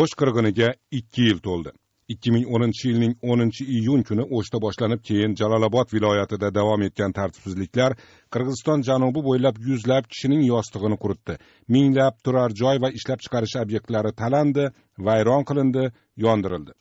o'sh qirg'iniga ikki yil to'ldi. ikki ming o'ninchi yilning o'ninchi iyun kuni o'shda boshlanib keyin jalolobod viloyatida davom etgan tartibsizliklar qirg'iziston janubi bo'ylab yuzlab kishining yostig'ini quritdi. Minglab turar joy va ishlab chiqarish obyektlari talandi vayron qilindi yondirildi.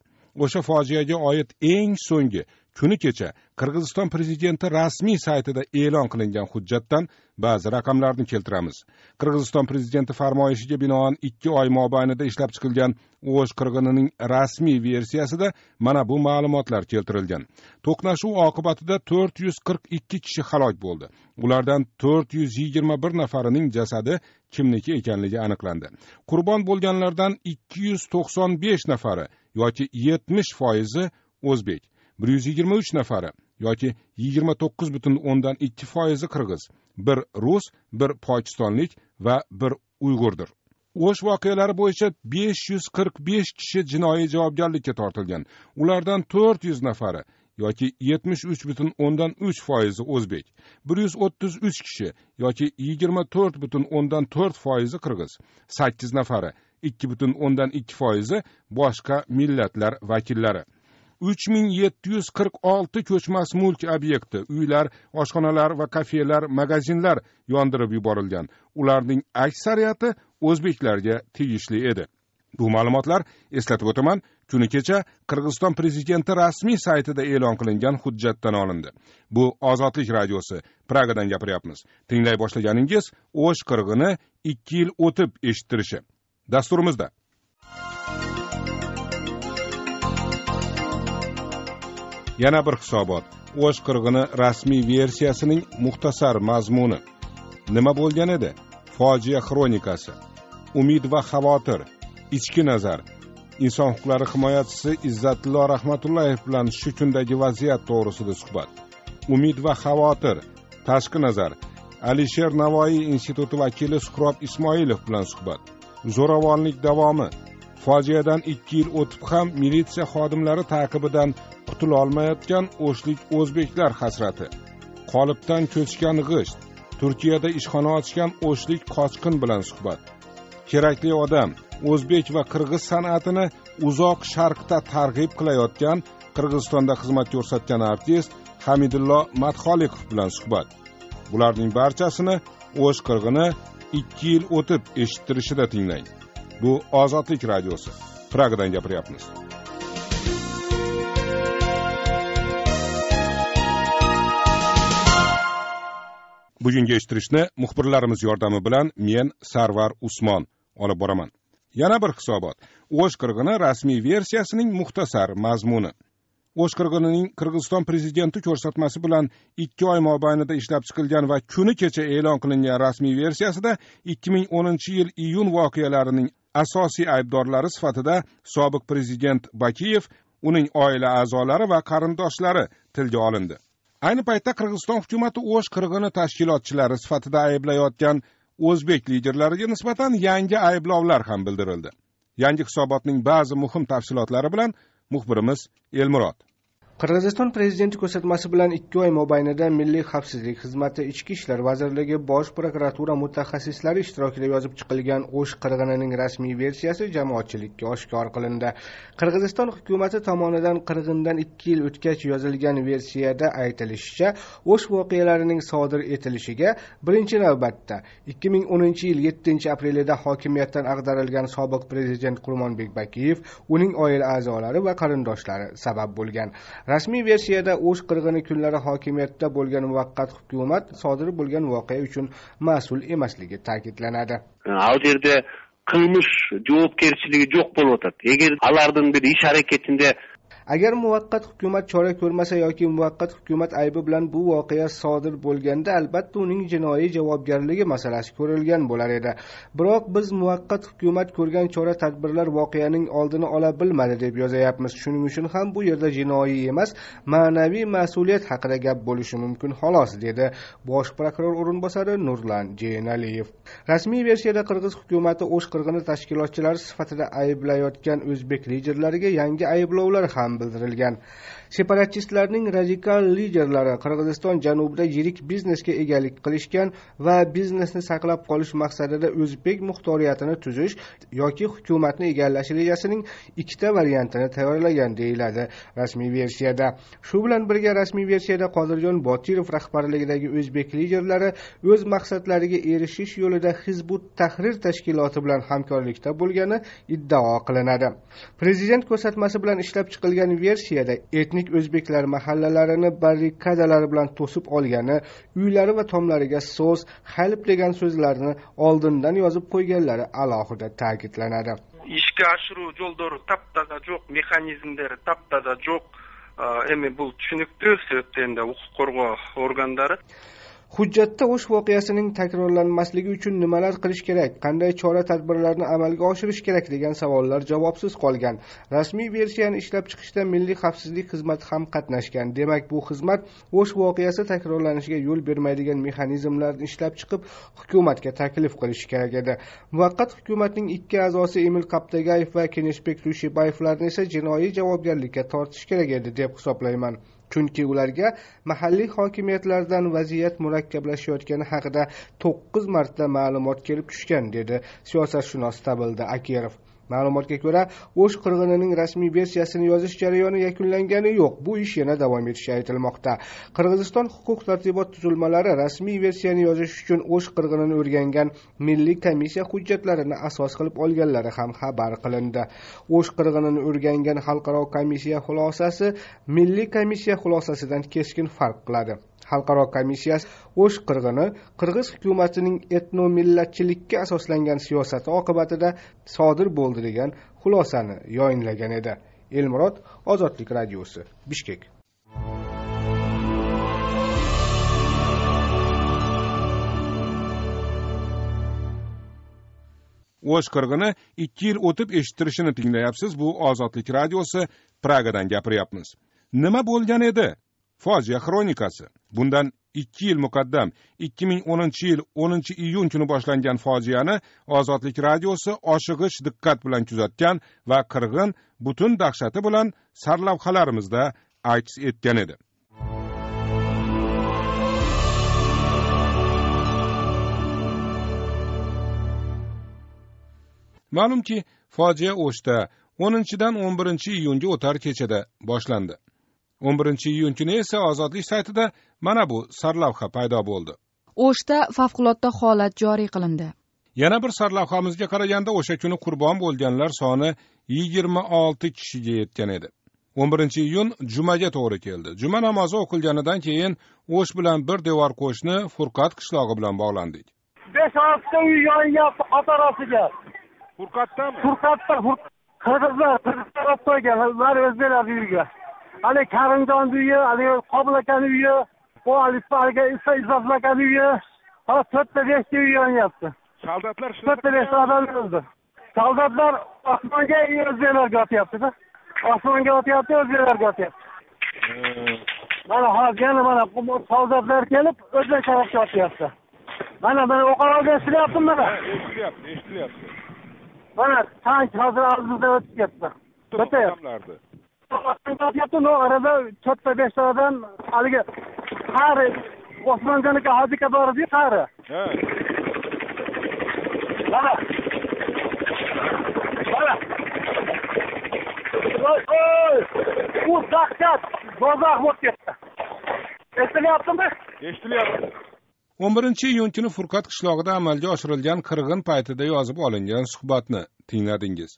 O'sha fojiaga oid eng so'nggi kuni kecha qirg'iziston prezidenti rasmiy saytida e'lon qilingan hujjatdan ba'zi raqamlarni keltiramiz. Qirg'iziston prezidenti farmoyishiga binoan ikki oy mobaynida ishlab chiqilgan o'sh qirg'inining rasmiy versiyasida mana bu ma'lumotlar keltirilgan. To'qnashuv oqibatida to'rt yuz qirq ikki kishi halok bo'ldi. Ulardan to'rt yuz yigirma bir nafarining jasadi kimniki ekanligi aniqlandi. Qurbon bo'lganlardan ikki yuz to'qson besh nafari yoki yetmish foizi o'zbek bir yuz yigirma uch nafari yoki yigirma to'qqiz butun o'ndan ikki foizi qirg'iz. Bir rus bir pokistonlik va bir uyg'urdir. O'sh voqealari bo'yicha besh yuz qirq besh kishi jinoiy javobgarlikka tortilgan. Ulardan to'rt yuz nafari yoki yetmish uch butun o'ndan uch foizi o'zbek. bir yuz o'ttiz uch kishi yoki yigirma to'rt butun o'ndan to'rt foizi qirg'iz. Sakkiz nafari ikki butun o'ndan ikki foizi boshqa millatlar vakillari. Uch ming yetti yuz qirq olti ko'chmas mulk obyekti uylar oshxonalar va kafelar magazinlar yondirib yuborilgan. Ularning aksariyati o'zbeklarga tegishli edi. Bu ma'lumotlar eslatib o'taman kuni kecha qirg'iziston prezidenti rasmiy saytida e'lon qilingan hujjatdan olindi. Bu ozodlik radiosi pragadan gapiryapmiz. Tinglay boshlaganingiz o'sh qirg'ini ikki yil o'tib eshittirishi dasturimizda yana bir hisobot. O'sh qirg'ini rasmiy versiyasining muxtasar mazmuni. Nima bo'lgan edi? Fojia xronikasi. Umid va xavotir. Ichki nazar. Inson huquqlari himoyachisi izzatullo rahmatullayev bilan shu kundagi vaziyat to'g'risida suhbat. Umid va xavotir. Tashqi nazar. Alisher navoiy instituti vakili suhrob ismoilov bilan suhbat. Zo'ravonlik davomi. Fojiadan ikki yil o'tib ham militsiya xodimlari taqibidan qutulolmayotgan o'shlik o'zbeklar hasrati. Qolipdan ko'chgan g'isht turkiyada ishxona ochgan o'shlik qochqin bilan suhbat. Kerakli odam o'zbek va qirg'iz san'atini uzoq sharqda targ'ib qilayotgan qirg'izistonda xizmat ko'rsatgan artist hamidullo madxoliqov bilan suhbat. Bularning barchasini o'sh qirg'ini ikki yil o'tib eshittirishida tinglang. Bu ozodlik radiosi. Pragadan gapiryapmiz. Bugungi eshittirishni muxbirlarimiz yordami bilan men sarvar usmon olib boraman. Yana bir hisobot. O'sh qirg'ini rasmiy versiyasining muxtasar mazmuni. O'sh qirg'inining qirg'iziston prezidenti ko'rsatmasi bilan ikki oy mobaynida ishlab chiqilgan va kuni kecha e'lon qilingan rasmiy versiyasida ikki ming o'ninchi yil iyun voqealarining asosiy aybdorlari sifatida sobiq prezident bakiyev uning oila a'zolari va qarindoshlari tilga olindi. Ayni paytda qirg'iziston hukumati o'sh qirg'ini tashkilotchilari sifatida ayblayotgan o'zbek liderlariga nisbatan yangi ayblovlar ham bildirildi. Yangi hisobotning ba'zi muhim tafsilotlari bilan muxbirimiz elmurod. Qirg'iziston prezidenti ko'rsatmasi bilan ikki oy mobaynida milliy xavfsizlik xizmati ichki ishlar vazirligi bosh prokuratura mutaxassislari ishtirokida yozib chiqilgan o'sh qirg'inining rasmiy versiyasi jamoatchilikka oshkor qilindi. Qirg'iziston hukumati tomonidan qirg'indan ikki yil o'tgach yozilgan versiyada aytilishicha o'sh voqealarining sodir etilishiga birinchi navbatda ikki ming o'ninchi yil yettinchi aprelida hokimiyatdan ag'darilgan sobiq prezident qurmonbek bakiyev uning oila a'zolari va qarindoshlari sabab bo'lgan. Rasmiy versiyada o'sh qirg'ini kunlari hokimiyatda bo'lgan muvaqqat hukumat sodir bo'lgan voqea uchun mas'ul emasligi ta'kidlanadi. Ал жерде кылмыш жоопкерчилиги жок болуп атат эгер алардын бир иш agar muvaqqat hukumat chora ko'rmasa yoki muvaqqat hukumat aybi bilan bu voqea sodir bo'lganda albatta uning jinoiy javobgarligi masalasi ko'rilgan bo'lar edi. Biroq biz muvaqqat hukumat ko'rgan chora tadbirlar voqeaning oldini ola bilmadi deb yozayapmiz shuning uchun ham bu yerda jinoiy emas ma'naviy mas'uliyat haqida gap bo'lishi mumkin xolos dedi bosh prokuror o'rinbosari nurlan jeynaliyev rasmiy versiyada qirg'iz hukumati o'sh qirg'ini tashkilotchilari sifatida ayblayotgan o'zbek liderlariga yangi ayblovlar ham bildirilgan. Separatistlarning radikal liderlari qirg'iziston janubida yirik biznesga egalik qilishgan va biznesni saqlab qolish maqsadida o'zbek muxtoriyatini tuzish yoki hukumatni egallash rejasining ikkita variantini tayyorlagan deyiladi rasmiy versiyada. Shu bilan birga rasmiy versiyada qodirjon botirov rahbarligidagi o'zbek liderlari o'z maqsadlariga erishish yo'lida hizbut tahrir tashkiloti bilan hamkorlikda bo'lgani iddao qilinadi. Prezident ko'rsatmasi bilan ishlab chiqilgan versiyada etnik o'zbeklar mahallalarini barrikadalar bilan to'sib olgani uylari va tomlariga so'z halb degan so'zlarni oldindan yozib qo'yganlari alohida ta'kidlanadi. Ishga oshiruv yo'llari taptaza yo'q mexanizmlari taptaza yo'q эми бул түшүнүктүү себептен да укук коргоо органдары hujjatda o'sh voqeasining takrorlanmasligi uchun nimalar qilish kerak qanday chora tadbirlarni amalga oshirish kerak degan savollar javobsiz qolgan. Rasmiy versiyani ishlab chiqishda milliy xavfsizlik xizmati ham qatnashgan. Demak bu xizmat o'sh voqeasi takrorlanishiga yo'l bermaydigan mexanizmlarni ishlab chiqib hukumatga taklif qilishi kerak edi. Muvaqqat hukumatning ikki a'zosi emil qaptagayev va keneshbek dushibayevlarni esa jinoiy javobgarlikka tortish kerak edi deb hisoblayman. Chunki ularga mahalliy hokimiyatlardan vaziyat murakkablashayotgani haqida to'qqiz marta ma'lumot kelib tushgan dedi siyosatshunos tabilda akirov. Ma'lumotga ko'ra o'sh qirg'inining rasmiy versiyasini yozish jarayoni yakunlangani yo'q. Bu ish yana davom etishi aytilmoqda. Qirg'iziston huquq tartibot tuzilmalari rasmiy versiyani yozish uchun o'sh qirg'inini o'rgangan milliy komissiya hujjatlarini asos qilib olganlari ham xabar qilindi. O'sh qirg'inini o'rgangan xalqaro komissiya xulosasi milliy komissiya xulosasidan keskin farq qiladi. Xalqaro komissiyasi o'sh qirg'ini qirg'iz hukumatining etnomillatchilikka asoslangan siyosati oqibatida sodir bo'ldi degan xulosani yoyinlagan edi. Elmurod ozodlik radiosi bishkek. O'sh qirg'ini ikki yil o'tib eshittirishini tinglayapsiz bu ozodlik radiosi pragadan gapiryapmiz. Nima bo'lgan edi? Fojia xronikasi. Bundan ikki yil muqaddam ikki ming o'ninchi yil o'ninchi iyun kuni boshlangan fojiani ozodlik radiosi oshig'ich diqqat bilan kuzatgan va qirg'in butun dahshati bilan sarlavhalarimizda aks etgan edi. Ma'lumki fojia o'shda o'ninchidan o'n birinchi iyunga o'tar kechada boshlandi. O'n birinchi iyun kuni esa ozodlik saytida mana bu sarlavha paydo bo'ldi. O'shda favqulodda holat joriy qilindi. Yana bir sarlavhamizga qaraganda o'sha kuni qurbon bo'lganlar soni yigirma olti kishiga yetgan edi. O'n birinchi iyun jumaga to'g'ri keldi. Juma namozi o'qilganidan keyin o'sh bilan bir devor qo'shni furqat qishlog'i bilan bog'landik. Besh oltita uy yonyapti qatorasiga. Furqatdami furqatda qirg'izlar qirg'izlar olib qo'ygan ular o'zbeklarni uyiga haligi karimjonni uyi haligi qobil akani uyi u haligi isof akani uyi hozir to'rtta beshta uy yonyapti soldatlar to'rtta beshta odam o'ldi soldatlar osmonga o'zbeklarga otyaptida osmonga otyapti o'zbeklarga otyapti mana hozir yana mana soldatlar kelib o'zbek tarafga otyapti mana mana o'qaroqda eshitilyaptimi mana eshitilyapti eshitilyapti mana tank hozir oldimizdan o'tib ketdi o'tyapti otyapti no orada to'rtta beshta odam haligi qari osmonjon aka hojika bor ediyu qari mana. Mana. U dahshat do'zax bo'lib ketdi. Eshitilyaptimi? Eshitilyapti o'n birinchi iyun kuni furqat qishlog'ida amalga oshirilgan qirg'in paytida yozib olingan suhbatni tingladingiz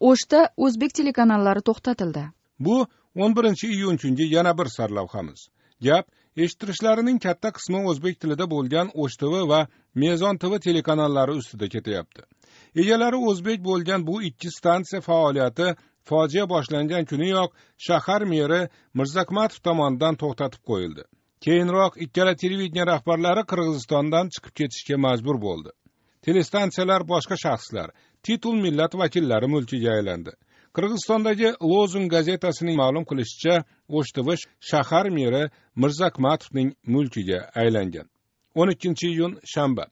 o'shda o'zbek telekanallari to'xtatildi. Bu o'n birinchi iyun kungi yana bir sarlavhamiz. Gap eshittirishlarining katta qismi o'zbek tilida bo'lgan o'sh tv va mezon tv telekanallari ustida ketyapti. Egalari o'zbek bo'lgan bu ikki stansiya faoliyati fojia boshlangan kuniyoq shahar meri mirzakmatov tomonidan to'xtatib qo'yildi. Keyinroq ikkala televideniya rahbarlari qirg'izistondan chiqib ketishga majbur bo'ldi. Telestansiyalar boshqa shaxslar titul millat vakillari mulkiga aylandi. Qirg'izistondagi lozun gazetasining ma'lum qilishicha o'shtv shahar meri mirzakmatovning mulkiga aylangan. O'n ikkinchi iyun shanba.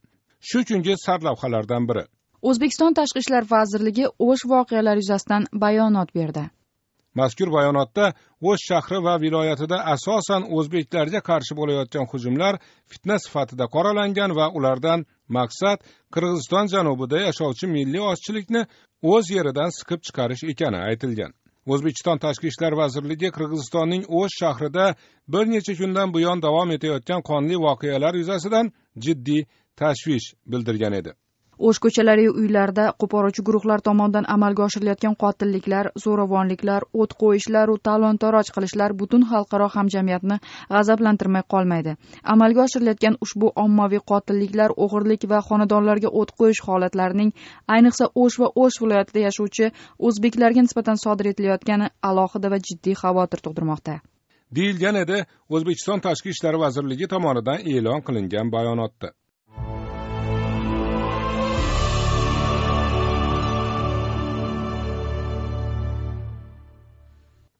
Shu kungi sarlavhalardan biri. O'zbekiston tashqi ishlar vazirligi o'sh voqealari yuzasidan bayonot berdi. Mazkur bayonotda o'sh shahri va viloyatida asosan o'zbeklarga qarshi bo'layotgan hujumlar fitna sifatida qoralangan va ulardan maqsad qirg'iziston janubida yashovchi milliy ozchilikni o'z yeridan siqib chiqarish ekani aytilgan. O'zbekiston tashqi ishlar vazirligi qirg'izistonning o'sh shahrida bir necha kundan buyon davom etayotgan qonli voqealar yuzasidan jiddiy tashvish bildirgan edi. O'sh ko'chalari uylarda qo'poruvchi guruhlar tomonidan amalga oshirilayotgan qotilliklar zo'ravonliklar o't qo'yishlaru talon toroj qilishlar butun xalqaro hamjamiyatni g'azablantirmay qolmaydi. Amalga oshirilayotgan ushbu ommaviy qotilliklar o'g'irlik va xonadonlarga o't qo'yish holatlarining ayniqsa o'sh va o'sh viloyatida yashovchi o'zbeklarga nisbatan sodir etilayotgani alohida va jiddiy xavotir tug'dirmoqda. Deyilgan edi o'zbekiston tashqi ishlar vazirligi tomonidan e'lon qilingan bayonotda.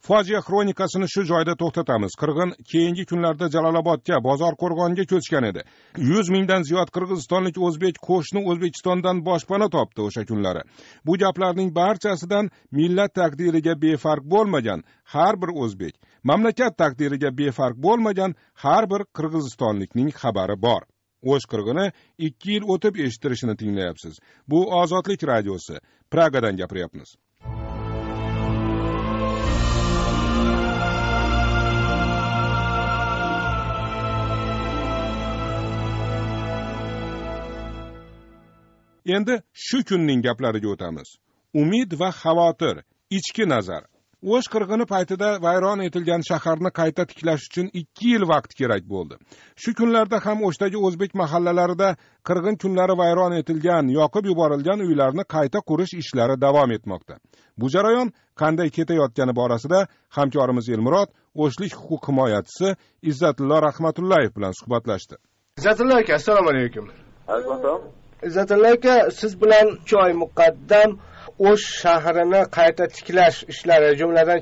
Fojia xronikasini shu joyda to'xtatamiz. Qirg'in keyingi kunlarda jalolobodga bozor qo'rg'onga ko'chgan edi. Yuz mingdan ziyod qirg'izistonlik o'zbek qo'shni o'zbekistondan boshpana topdi o'sha kunlari. Bu gaplarning barchasidan millat taqdiriga befarq bo'lmagan har bir o'zbek mamlakat taqdiriga befarq bo'lmagan har bir qirg'izistonlikning xabari bor. O'sh qirg'ini ikki yil o'tib eshittirishini tinglayapsiz. Bu ozodlik radiosi. Pragadan gapiryapmiz. Endi shu kunning gaplariga o'tamiz. Umid va xavotir ichki nazar. O'sh qirg'ini paytida vayron etilgan shaharni qayta tiklash uchun ikki yil vaqt kerak bo'ldi. Shu kunlarda ham o'shdagi o'zbek mahallalarida qirg'in kunlari vayron etilgan yoqib yuborilgan uylarni qayta qurish ishlari davom etmoqda. Bu jarayon qanday ketayotgani borasida hamkorimiz elmurod o'shlik huquq himoyachisi izzatullo rahmatullayev bilan suhbatlashdi. Izzatullo aka assalomu alaykum. Alaykum assalom izzatilla aka siz bilan uch oy muqaddam o'sh shahrini qayta tiklash ishlari jumladan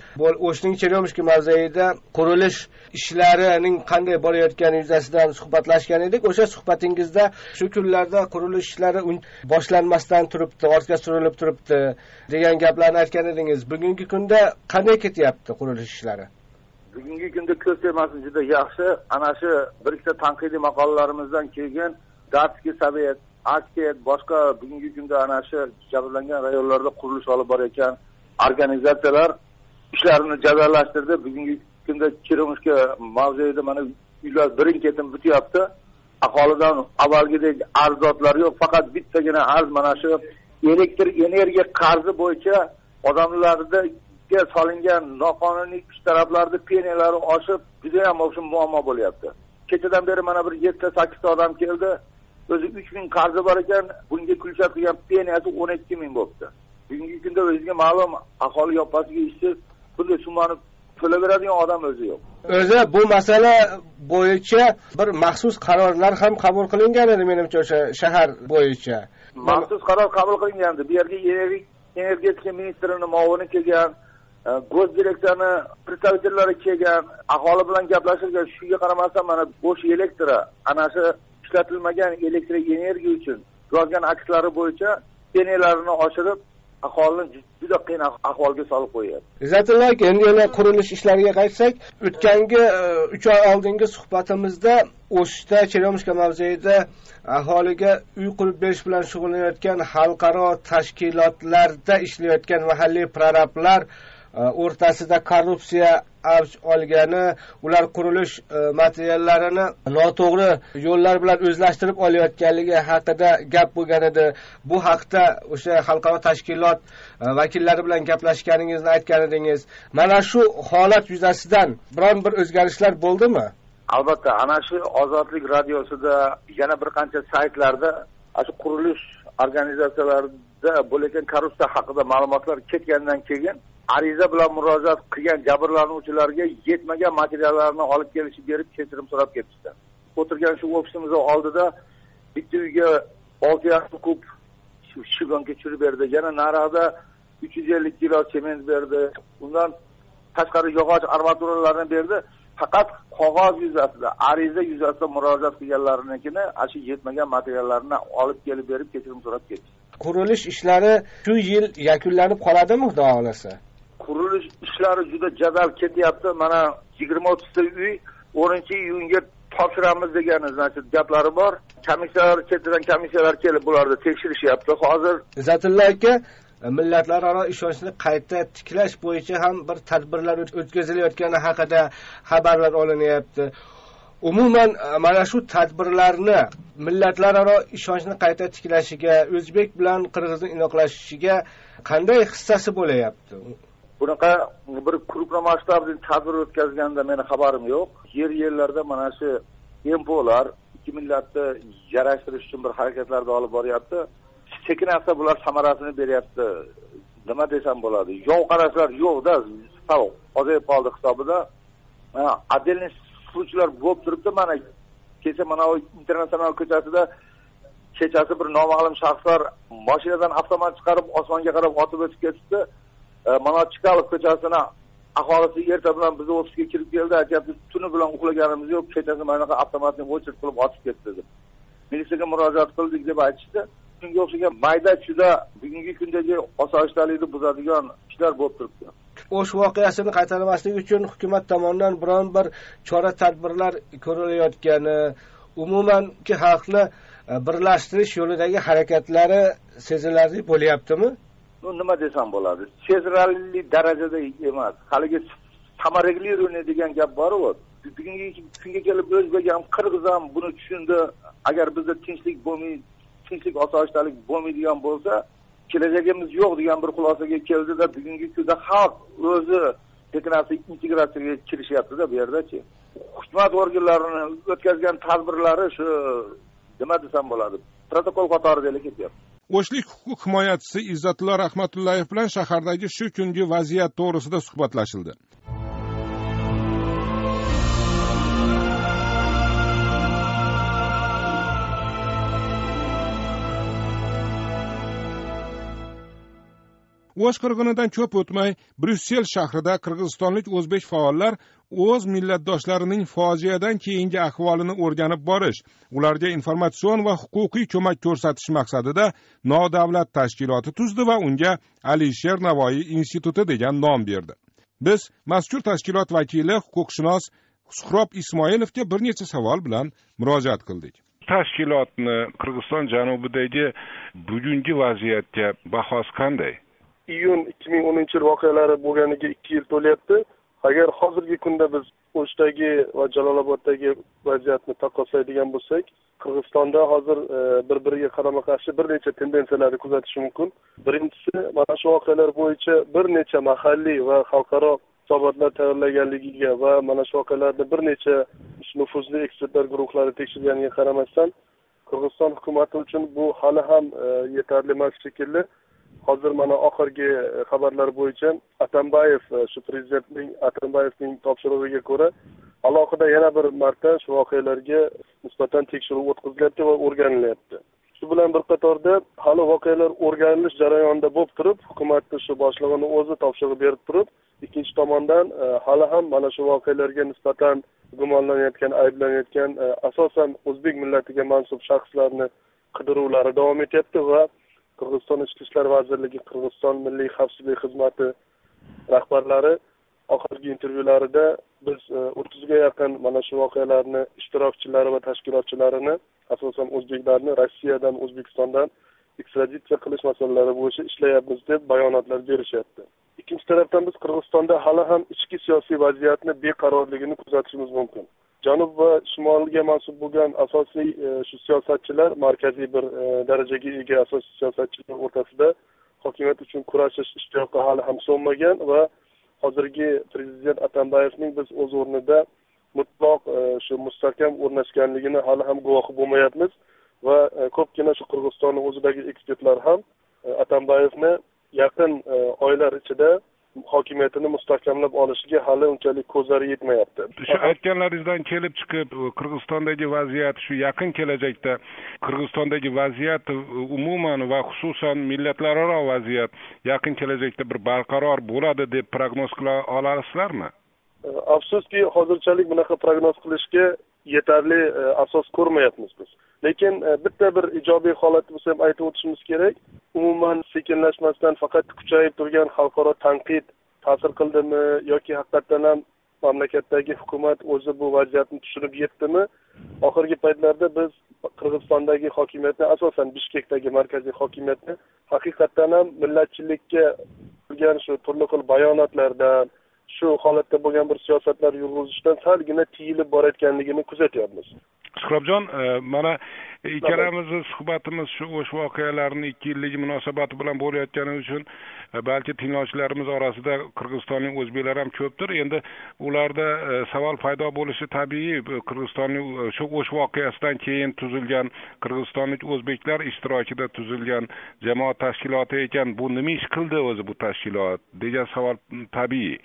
o'shning cheryomushki mavzeida qurilish ishlarining qanday borayotgani yuzasidan suhbatlashgan edik. O'sha suhbatingizda shu kunlarda qurilish ishlari boshlanmasdan turibdi ortga surilib turibdi degan gaplarni aytgan edingiz. Bugungi kunda qanday ketyapti qurilish ishlari? Bugungi kunda ko'z tegmasin juda yaxshi. Ana shu bir ikkita tanqidiy maqolalarimizdan keyin datskiy sovet aksiyat boshqa bugungi kunda ana shu jabrlangan rayonlarda qurilish olib borayotgan organizatsiyalar ishlarini jadallashtirdi. Bugungi kunda черемушка mavzeida mana uylar birin ketin bityapti aholidan avvalgidek arzotlar yo'q faqat bittagina arz mana shu elektr energiya qarzi bo'yicha odamlarda solingan noqonuniy ish taraflarni peniyalari oshib judayam o'sha muammo bo'lyapti. Kechadan beri mana bir yettita sakkizta odam keldi. O'zi uch ming qarzi bor ekan bunga kulcha qilgan peniyasi o'n ikki ming bo'libdi bugungi kunda o'zingga ma'lum aholi yoppasiga ishsiz bunday summani to'laveradigan odam o'zi yo'q. O'zi bu masala bo'yicha bir maxsus qarorlar ham qabul qilingan edi menimcha o'sha shahar bo'yicha. Maxsus qaror qabul qilingandi. Bu yerga energetika ministrini muovini kelgan e, go's direksiyani представительlari kelgan aholi bilan gaplashilgan shunga qaramasdan mana bo'sh elektri ana shu ishlatilmagan elektr energiya uchun yozgan aktlari bo'yicha peniyalarini oshirib aholini juda qiyin ahvolga solib qo'yyapti izzatilla aka endi yana qurilish ishlariga qaytsak o'tgangi e, uch oy oldingi suhbatimizda o'shda черемушка mavzeida aholiga uy qurib berish bilan shug'ullanayotgan xalqaro tashkilotlarda ishlayotgan mahalliy prorablar Э, o'rtasida korrupsiya avj olgani ular qurilish e, materiallarini noto'g'ri yo'llar bilan o'zlashtirib olayotganligi haqida gap bo'lgan edi. Bu haqda o'sha xalqaro tashkilot e, vakillari bilan gaplashganingizni aytgan edingiz. Mana shu holat yuzasidan biron bir o'zgarishlar bo'ldimi? Albatta ana shu ozodlik radiosida yana bir qancha saytlarda shu qurilish organizatsiyalarida bo'layotgan korrupsiya haqida ma'lumotlar ketgandan keyin ariza bilan murojaat qilgan jabrlanuvchilarga yetmagan materiallarni olib kelishib berib kechirim so'rab ketishdi o'tirgan shu ofisimizni oldida bitta uyga olti yarim kub shigonka tushirib berdi. Yana narida uch yuz ellik kilo sement berdi. Undan tashqari yog'och armaturalarni berdi. Faqat qog'oz yuzasida ariza yuzasida murojaat qilganlarinikini ana shu yetmagan materiallarni olib kelib berib kechirim so'rab ketdi. Qurilish ishlari shu yil yakunlanib qoladimi xudo xohlasa? Qurilish ishlari juda jadal ketyapti. Mana yigirma o'ttizta uy o'ninchi iyunga topshiramiz degan значит gaplari bor. Komissiyalar chetidan komissiyalar kelib bularni tekshirishyapti. Hozir izzatulla aka millatlararo ishonchni qayta tiklash bo'yicha ham bir tadbirlar o'tkazilayotgani haqida xabarlar olinyapti. Umuman e, mana shu tadbirlarni millatlararo ishonchni qayta tiklashiga o'zbek bilan qirg'izni inoqlashishiga qanday hissasi bo'layapti? Bunaqa bir krупно масштабный tadbir o'tkazganda meni xabarim yo'q. Yer yerlarda mana shu empolar ikki millatni yarashtirish uchun bir harakatlarni olib boryapti. Sekin asta bular samarasini beryapti. Nima desam bo'ladi? Yov qarashlar yo'qda ozayib qoldi hisobida. Отдельный случайlar bo'lib turibdi mana. Kecha mana bu internatsional ko'chasida kechasi bir noma'lum shaxslar mashinadan avtomat chiqarib osmonga qarab otib o'tib ketibdi. Mana chikalov ko'chasini aholisi erta bilan bizni ofisga kirib keldi. Aytyapti tuni bilan uxlaganimiz yo'q. Kechasi mana bunaqa avtomatni очередь qilib otib ketdi deb militsiyaga murojaat qildik deb aytishdi. Shunga o'xshagan mayda chuda bugungi kundagi osoyishtalikni buzadigan ishlar bo'lib turibdi. O'sh voqeasini qaytarmaslik uchun hukumat tomonidan biron bir chora tadbirlar ko'rilayotgani umumanki xalqni e, birlashtirish yo'lidagi harakatlari sezilarli bo'lyaptimi? Nima desam bo'ladi? Sezilarli darajada emas. Haligi samaragli degan gap boru bugungi kunga kelib o'zbek ham qirg'iz ham buni tushundi. Agar bizda tinchlik bo'lmay tinchlik osoyishtalik bo'lmaydigan bo'lsa kelajagimiz yo'q degan bir xulosaga keldida bugungi kunda xalq o'zi sekin integratsiyaga kirishyaptida bu yerdachi? Hukumat organlarini o'tkazgan tadbirlari shu nima desam bo'ladi protokol qatorida ketyapti o'shlik huquq himoyachisi izzatullo rahmatullayev bilan shahardagi shu kungi vaziyat to'g'risida suhbatlashildi. O'sh qirg'inidan ko'p o'tmay bryussel shahrida qirg'izistonlik o'zbek faollar o'z millatdoshlarining fojiadan keyingi ahvolini o'rganib borish ularga informatsion va huquqiy ko'mak ko'rsatish maqsadida nodavlat tashkiloti tuzdi va unga alisher navoiy instituti degan nom berdi. Biz mazkur tashkilot vakili huquqshunos suhrob ismoilovga bir necha savol bilan murojaat qildik. Tashkilotni qirg'iziston janubidagi bugungi vaziyatga bahosi qanday? Iyun ikki ming o'ninchi yil voqealari bo'lganiga ikki yil to'lyapti agar hozirgi kunda biz o'shdagi va jaloloboddagi vaziyatni taqqoslaydigan bo'lsak qirg'izistonda hozir e, bir biriga qarama qarshi bir necha tendensiyalarni kuzatish mumkin. Birinchisi mana shu voqealar bo'yicha bir necha mahalliy va xalqaro hisobotlar tayyorlaganligiga va mana shu voqealarni bir necha nufuzli ekspertlar guruhlari tekshirganiga qaramasdan qirg'iziston hukumati uchun bu hali ham e, yetarli emas shekilli. Hozir mana oxirgi e, xabarlar bo'yicha atambayev e, shu prezidentning atambayevning topshirig'iga ko'ra alohida yana bir marta shu voqealarga nisbatan tekshiruv o'tkazilyapti va o'rganilyapti. Shu bilan bir qatorda hali voqealar o'rganilish jarayonida bo'lib turib hukumatni shu boshlig'ini o'zi topshiriq berib turib ikkinchi tomondan e, hali ham mana shu voqealarga nisbatan gumonlanayotgan ayblanayotgan asosan o'zbek millatiga mansub shaxslarni qidiruvlari davom etyapti va qirg'iziston ichki ishlar vazirligi qirg'iziston milliy xavfsizlik xizmati rahbarlari oxirgi intervyularida biz e, o'ttizga yaqin mana shu voqealarni ishtirokchilari va tashkilotchilarini asosan o'zbeklarni rossiyadan o'zbekistondan ekstraditsiya qilish masalalari bo'yicha ishlayapmiz deb bayonotlar berishyapti. Ikkinchi tarafdan biz qirg'izistonda hali ham ichki siyosiy vaziyatni beqarorligini kuzatishimiz mumkin. Janub va shimolga mansub bo'lgan asosiy e, shu siyosatchilar markaziy bir e, darajaga ega asosiy siyosatchilar o'rtasida hokimiyat uchun kurashish ishtiyoqi hali ham so'nmagan va hozirgi prezident atambayevning biz o'z o'rnida mutlaq e, shu mustahkam o'rnashganligini hali ham guvohi bo'lmayapmiz va ko'pgina shu qirg'izistonni o'zidagi ekspertlar ham atambayevni yaqin oylar ichida hokimiyatini mustahkamlab olishiga hali unchalik ko'zlari yetmayapti. Shu aytganlaringizdan kelib chiqib qirg'izistondagi vaziyat shu yaqin kelajakda qirg'izistondagi vaziyat umuman va xususan millatlararo vaziyat yaqin kelajakda bir barqaror bo'ladi deb prognoz qila olasizlarmi? Afsuski hozirchalik bunaqa prognoz qilishga yetarli asos ko'rmayapmiz biz lekin e, bitta bir ijobiy holat bo'lsa ham aytib o'tishimiz kerak. Umuman sekinlashmasdan faqat kuchayib turgan xalqaro tanqid ta'sir qildimi yoki haqiqatdan ham mamlakatdagi hukumat o'zi bu vaziyatni tushunib yetdimi? Oxirgi paytlarda biz qirg'izistondagi hokimiyatni asosan bishkekdagi markaziy hokimiyatni haqiqatdan ham millatchilikka qilgan shu turli xil bayonotlardan shu holatda bo'lgan bir siyosatlar yurg'izishdan salgina tiyilib borayotganligini kuzatyapmiz suhrobjon e, mana ikkalamizni suhbatimiz shu o'sha voqealarni ikki yilligi munosabati bilan bo'layotgani uchun e, balki tinglovchilarimiz orasida qirg'izistonlik o'zbeklar ham ko'pdir. Endi ularda e, savol paydo bo'lishi tabiiy. Qirg'izistonning e, shu o'sha voqeasidan keyin tuzilgan qirg'izistonlik o'zbeklar ishtirokida tuzilgan jamoat tashkiloti ekan. Bu nima ish qildi o'zi bu tashkilot? degan savol tabiiy.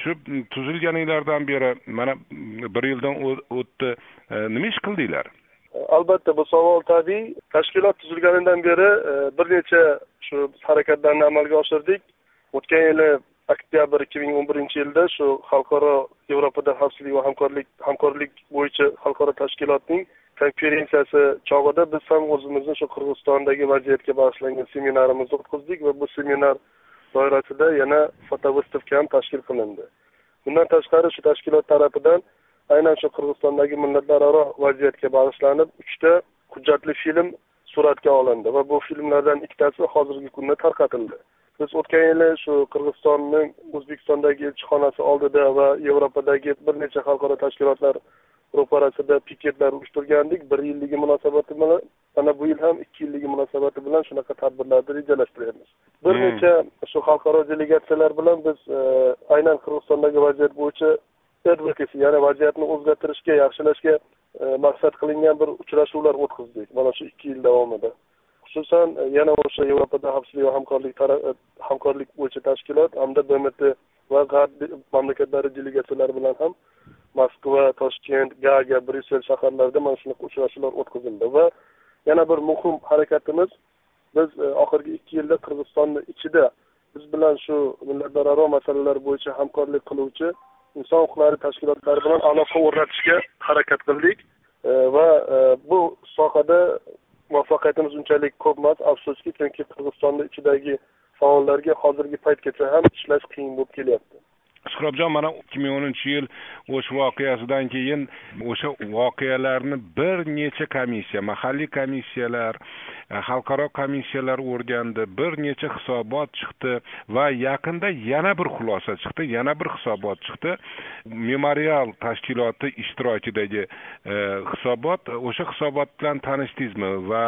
Shu tuzilganinglardan beri mana bir yildan o'tdi. Nima ish qildinglar? Albatta bu savol tabiiy. Tashkilot tuzilganidan beri e, bir necha shu harakatlarni amalga oshirdik. O'tgan yili oktyabr ikki ming o'n birinchi yilda shu xalqaro yevropada xavfsizlik va hamkorlik hamkorlik bo'yicha xalqaro tashkilotning konferensiyasi chog'ida biz ham o'zimizni shu qirg'izistondagi vaziyatga bag'ishlangan seminarimizni o'tkazdik va bu seminar doirasida yana fotovystavka ham tashkil qilindi. Bundan tashqari shu tashkilot tarafidan aynan shu qirg'izistondagi millatlararo vaziyatga bag'ishlanib uchta hujjatli film suratga olindi va bu filmlardan ikkitasi hozirgi kunda tarqatildi. Biz o'tgan yili shu qirg'izistonning o'zbekistondagi elchixonasi oldida va yevropadagi bir necha xalqaro tashkilotlar ro'parasida piketlar uyushtirgandik. Bir yilligi munosabati bilan mana bu yil ham ikki yilligi munosabati bilan shunaqa tadbirlarni rejalashtiryapmiz bir hmm. necha shu xalqaro delegatsiyalar bilan biz e, aynan qirg'izistondagi vaziyat bo'yicha advocacy ya'ni vaziyatni o'zgartirishga yaxshilashga e, maqsad qilingan bir uchrashuvlar o'tkazdik. Mana shu ikki yil davomida xususan e, yana o'sha yevropada xavfsizlik va hamkorlik e, hamkorlik bo'yicha tashkilot hamda bmt va g'arb mamlakatlari delegatsiyalari bilan ham moskva toshkent gaga bryussel shaharlarida mana shunaqa uchrashuvlar o'tkazildi. Va yana bir muhim harakatimiz biz oxirgi ikki yilda qirg'izistonni ichida biz bilan shu millatlararo masalalar bo'yicha hamkorlik qiluvchi inson huquqlari tashkilotlari bilan aloqa o'rnatishga harakat qildik. E, va e, bu sohada muvaffaqiyatimiz unchalik ko'p emas afsuski chunki qirg'izistonni ichidagi faollarga hozirgi paytgacha ham ishlash qiyin bo'lib kelyapti. Suhrobjon mana ikki ming o'ninchi yil o'sh voqeasidan keyin o'sha voqealarni bir necha komissiya mahalliy komissiyalar e, xalqaro komissiyalar o'rgandi bir necha hisobot chiqdi va yaqinda yana bir xulosa chiqdi yana bir hisobot chiqdi. Memorial tashkiloti ishtirokidagi e, hisobot o'sha hisobot bilan tanishdingizmi? Va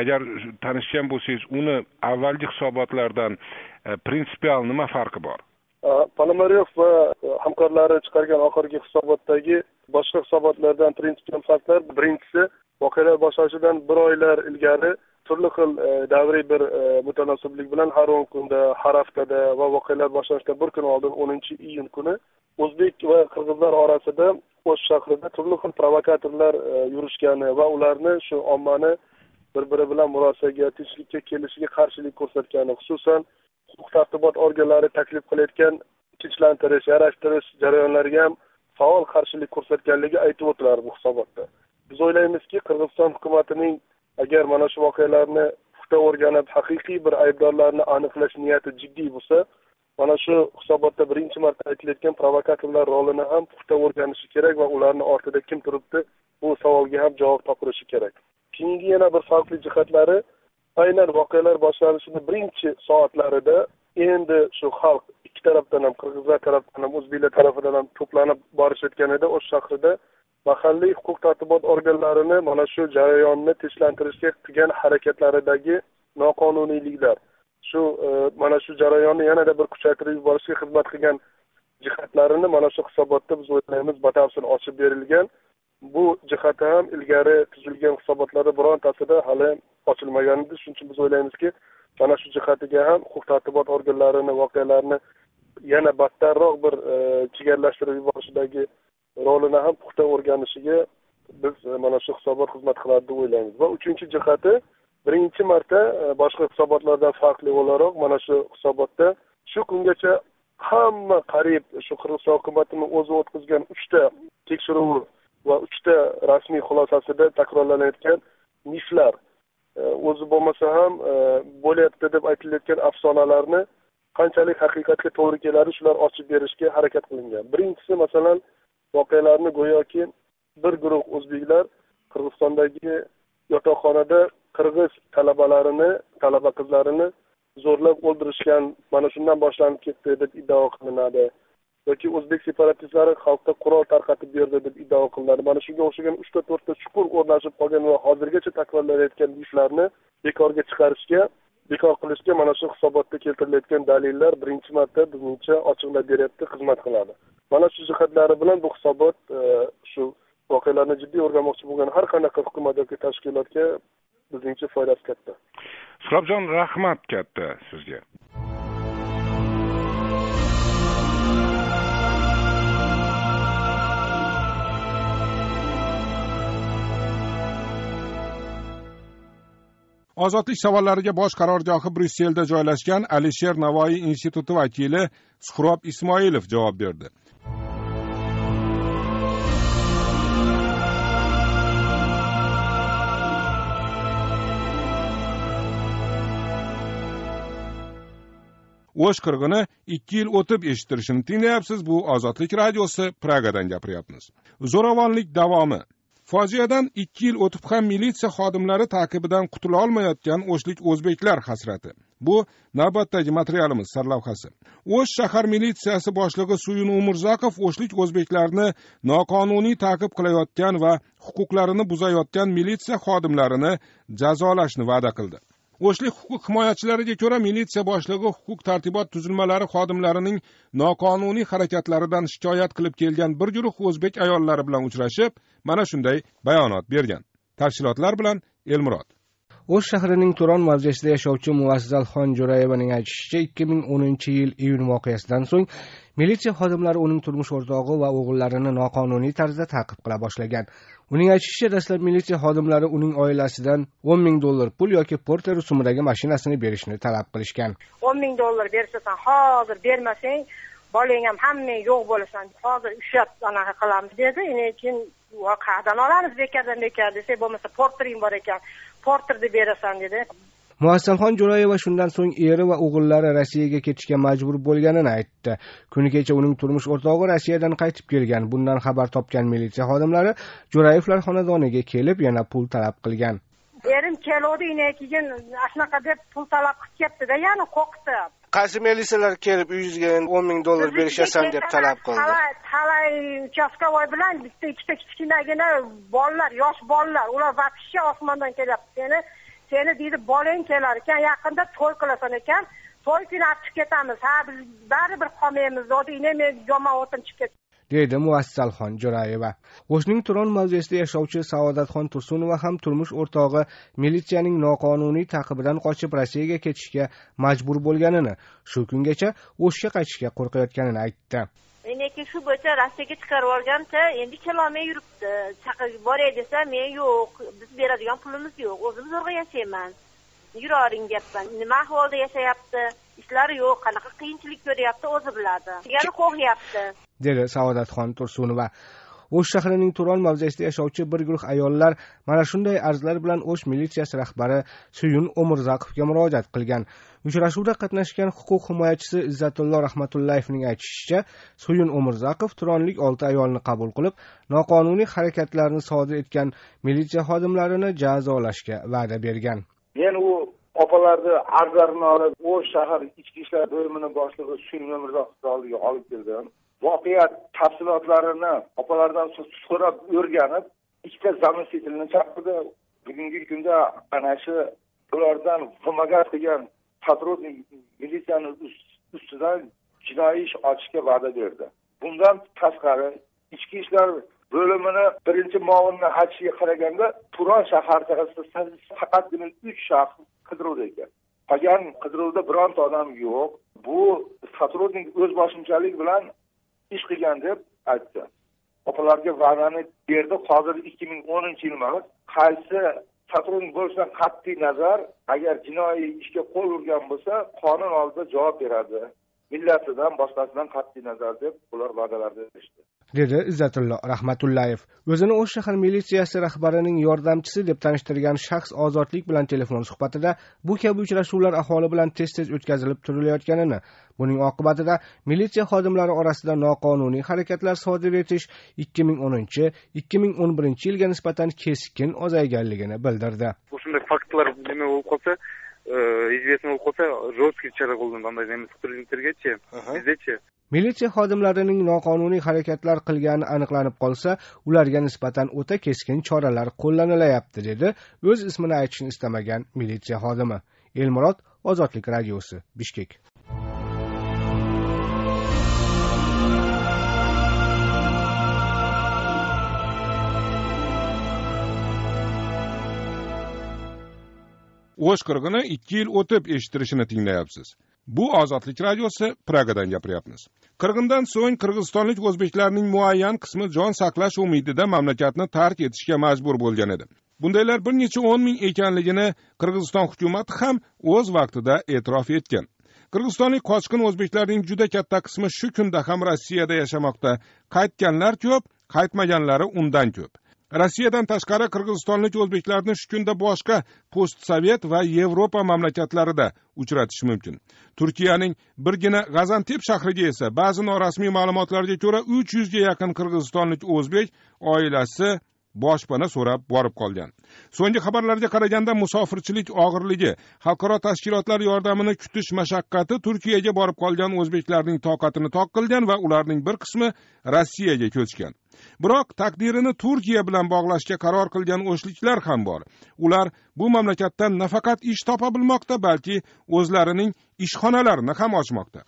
agar tanishgan bo'lsangiz uni avvalgi hisobotlardan e, prinsipial nima farqi bor? Э, ponomarev va э, hamkorlari chiqargan oxirgi hisobotdagi boshqa hisobotlardan prinsipial farqlar birinchisi voqealar boshlanishidan bir oylar ilgari turli xil e, davriy bir e, mutanosiblik bilan har o'n kunda har haftada va voqealar boshlanishidan bir kun oldin o'ninchi iyun kuni o'zbek va qirg'izlar orasida o'sh shahrida turli xil provokatorlar e, yurishgani va ularni shu ommani bir biri bilan murosaga tinchlikka kelishiga qarshilik ko'rsatgani xususan huquq tartibot organlari taklif qilayotgan tinchlantirish yarashtirish jarayonlariga ham faol qarshilik ko'rsatganligi aytib o'tiladi bu hisobotda. Biz o'ylaymizki qirg'iziston hukumatining agar mana shu voqealarni puxta o'rganib haqiqiy bir aybdorlarni aniqlash niyati jiddiy bo'lsa mana shu hisobotda birinchi marta aytilayotgan provokatorlar rolini ham puxta o'rganishi kerak va ularni ortida kim turibdi bu savolga ham javob topilishi kerak. Keyingi yana bir farqli jihatlari. Aynan voqealar boshlanishini birinchi soatlarida endi shu xalq ikki tarafdan ham qirg'izlar tarafdan ham o'zbeklar tarafidan ham to'planib borishayotgan edi. O'sh shahrida mahalliy huquq tartibot organlarini mana shu jarayonni tinchlantirishga qilgan harakatlaridagi noqonuniyliklar. Shu e, mana shu jarayonni yanada bir kuchaytirib yuborishga xizmat qilgan jihatlarini mana shu hisobotda biz o'ylaymiz. Batafsil ochib berilgan. Bu jihati ham ilgari tuzilgan hisobotlarda birontasida hali ochilmagan edi shuning uchun biz o'ylaymizki mana shu jihatiga ham huquq tartibot organlarini voqealarni yana battarroq bir e, chigarlashtirib yuborishidagi rolini ham puxta o'rganishiga biz e, mana shu hisobot xizmat qiladi deb o'ylaymiz. Va uchinchi jihati birinchi marta e, boshqa hisobotlardan farqli o'laroq mana shu hisobotda shu kungacha hamma qariyb shu qirg'iziston hukumatini o'zi o'tkazgan uchta tekshiruv va uchta rasmiy xulosasida takrorlanayotgan miflar e, o'zi bo'lmasa ham e, bo'lyapti deb aytilayotgan afsonalarni qanchalik haqiqatga to'g'ri keladi shular ochib berishga harakat qilingan. Birinchisi masalan voqealarni go'yoki bir guruh o'zbeklar qirg'izistondagi yotoqxonada qirg'iz talabalarini talaba qizlarini zo'rlab o'ldirishgan mana shundan boshlanib ketdi deb iddao qilinadi. Yoki o'zbek separatistlari xalqqa qurol tarqatib berdi deb iddao qilinadi. Mana shunga o'xshagan uchta to'rtta chuqur o'rnashib qolgan va hozirgacha takrorlanayotgan ishlarni bekorga chiqarishga bekor qilishga mana shu hisobotda keltirilayotgan dalillar birinchi marta bizningcha ochiqlab beryapti xizmat qiladi. Mana shu jihatlari bilan bu hisobot e, shu voqealarni jiddiy o'rganmoqchi bo'lgan har qanaqa hukumat yoki tashkilotga bizningcha foydasi katta. Suhrobjon rahmat katta sizga. Ozodlik savollariga bosh qarorgohi bryusselda joylashgan alisher navoiy instituti vakili suhrob ismoilov javob berdi. O'sh qirg'ini ikki yil o'tib eshittirishini tinglayapsiz bu ozodlik radiosi pragadan gapiryapmiz. Zo'ravonlik davomi. Fojiadan ikki yil o'tib ham militsiya xodimlari taqibidan qutula olmayotgan o'shlik o'zbeklar hasrati. Bu navbatdagi materialimiz sarlavhasi. O'sh shahar militsiyasi boshlig'i suyun umurzoqov o'shlik o'zbeklarni noqonuniy ta'qib qilayotgan va huquqlarini buzayotgan militsiya xodimlarini jazolashni va'da qildi. O'shlik huquq himoyachilariga ko'ra militsiya boshlig'i huquq tartibot tuzilmalari xodimlarining noqonuniy harakatlaridan shikoyat qilib kelgan bir guruh o'zbek ayollari bilan uchrashib mana shunday bayonot bergan. Tafsilotlar bilan elmurod. O'sh shahrining turon mavzesida yashovchi muvazzalxon jo'rayevaning aytishicha ikki ming o'ninchi yil iyun voqeasidan so'ng militsiya xodimlari uning turmush o'rtog'i va o'g'illarini noqonuniy tarzda ta'qib qila boshlagan. Uning aytishicha dastlab militsiya xodimlari uning oilasidan o'n ming dollar pul yoki porter rusumidagi mashinasini berishni talab qilishgan. O'n ming dollar bersasan hozir bermasang bolang ham hammang yo'q bo'lasan hozir ushlab anaqa qilamiz dedi. Keyin qayerdan olamiz bekardan bekar desak bo'lmasa portering bor ekan porterni berasan dedi. Muvassalxon jo'rayeva shundan so'ng eri va o'g'illari rossiyaga ketishga majbur bo'lganini aytdi. Kuni kecha uning turmush o'rtog'i rossiyadan qaytib kelgan. Bundan xabar topgan militsiya xodimlari jo'rayevlar xonadoniga kelib yana pul talab qilgan. Erim keluvdi keyin shunaqa deb pul talab qilib ketdida yana qo'rqitib qaysi militsiyalar kelib uyingizga o'n ming dollar berishasan deb talab qildi? talay uchastkovoy bilan bitta ikkita kichkinagina bolalar yosh bolalar ular вообще osmondan kelyapti seni seni deydi bolang kelar ekan yaqinda to'y qilasan ekan to'y kuni olib chiqib ketamiz. Ha biz baribir qolmaymiz deydi men yomon o'tin chiqib ketdi deydi muvassalxon jo'rayeva. Qo'shning turon mavzesida yashovchi saodatxon tursunova ham turmush o'rtog'i militsiyaning noqonuniy taqibidan qochib rossiyaga ketishga majbur bo'lganini shu kungacha o'shga qaytishga qo'rqayotganini aytdi. Lekin shu bo'yicha rossiyaga chiqarib yuborgancha endi kelolmay yuribdi. Chaqirib boray desa men yo'q biz beradigan pulimiz yo'q o'zim zo'rg'a yashayman. Yuravering deyapman nima ahvolda yashayapti ishlari yo'q qanaqa qiyinchilik ko'ryapti o'zi biladi. Yana qo'rqyapti. dedi saodatxon tursunova o'sh shahrining turon mavzesida yashovchi bir guruh ayollar mana shunday arzlar bilan o'sh militsiyasi rahbari suyun umurzaqovga murojaat qilgan. Uchrashuvda qatnashgan huquq himoyachisi izzatullo rahmatullayevning aytishicha suyun o'mirzaqov turonlik olti ayolni qabul qilib noqonuniy harakatlarni sodir etgan militsiya xodimlarini jazolashga va'da bergan. Men u opalarni arzlarini olib o'sh shahar ichki ishlar bo'limini boshlig'i suyun o'mirzaqovni oldiga olib keldim. Voqea tafsilotlarini opalardan so'rab o'rganib ikkita заместительni chaqirdi. Bugungi kunda ana shu ulardan vmagat degan сотрудник militsiyani ustidan jinoiy ish ochishga va'da berdi. Bundan tashqari ichki ishlar bo'limini birinchi muavini aytishiga qaraganda turon shaharchasida faqatgina uch shaxs qidiruvda ekan. Qolgan qidiruvda bironta odam yo'q. Bu сотрудник o'zboshimchalik bilan ish qilgan deb aytdi. Opalarga va'dani berdi. Hozir ikki ming o'ninchi yil qaysi sotrudnik bo'lishidan qat'iy nazar agar jinoiy ishga qo'l urgan bo'lsa qonun oldida javob beradi. Millatidan boshqasidan qat'iy nazar deb ular va'dalarni berishdi dedi izzatullo rahmatullayev. O'zini o'sh shahar militsiyasi rahbarining yordamchisi deb tanishtirgan shaxs ozodlik bilan telefon suhbatida bu kabi uchrashuvlar aholi bilan tez tez o'tkazilib turilayotganini buning oqibatida militsiya xodimlari orasida noqonuniy harakatlar sodir etish ikki ming o'ninchi ikki ming o'n birinchi yilga nisbatan keskin ozayganligini bildirdi. Ушундай faktlar nima bo'lib qolsa известно болуп калса жесткий чара колдонот андай неме сотрудниктергечи биздечи militsiya xodimlarining noqonuniy harakatlar qilgani aniqlanib qolsa ularga nisbatan o'ta keskin choralar qo'llanilayapti dedi o'z ismini aytishni istamagan militsiya xodimi elmurod ozodlik radiosi bishkek o'shqirg'ini ikki yil o'tib eshittirishini tinglayapsiz. Bu ozodlik radiosi pragadan gapiryapmiz. Qirg'indan so'ng qirg'izistonlik o'zbeklarning muayyan qismi jon saqlash umidida mamlakatni tark etishga majbur bo'lgan edi. Bundaylar bir necha o'n ming ekanligini qirg'iziston hukumati ham o'z vaqtida e'tirof etgan. Qirg'izistonlik qochqin o'zbeklarning juda katta qismi shu kunda ham rossiyada yashamoqda. Qaytganlar ko'p qaytmaganlari undan ko'p. Rossiyadan tashqari qirg'izistonlik o'zbeklarni shu kunda boshqa postsovet va yevropa mamlakatlarida uchratish mumkin. Turkiyaning birgina g'azantep shahriga esa ba'zi norasmiy ma'lumotlarga ko'ra uch yuzga yaqin qirg'izistonlik o'zbek oilasi boshpana so'rab borib qolgan. So'nggi xabarlarga qaraganda musofirchilik og'irligi xalqaro tashkilotlar yordamini kutish mashaqqati turkiyaga borib qolgan o'zbeklarning toqatini toq qilgan va ularning bir qismi rossiyaga ko'chgan. Biroq taqdirini turkiya bilan bog'lashga qaror qilgan o'shliklar ham bor. Ular bu mamlakatdan nafaqat ish topa bilmoqda balki o'zlarining ishxonalarini ham ochmoqda.